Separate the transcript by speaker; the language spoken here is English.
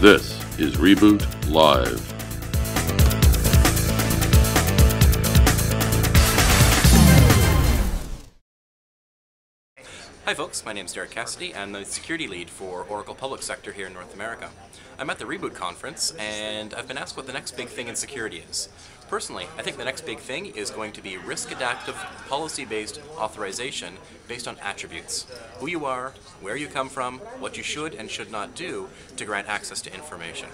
Speaker 1: This is Reboot Live.
Speaker 2: Hi folks, my name is Derek Cassidy. I'm the security lead for Oracle Public Sector here in North America. I'm at the Reboot conference and I've been asked what the next big thing in security is. Personally, I think the next big thing is going to be risk adaptive policy based authorization based on attributes. Who you are, where you come from, what you should and should not do to grant access to information.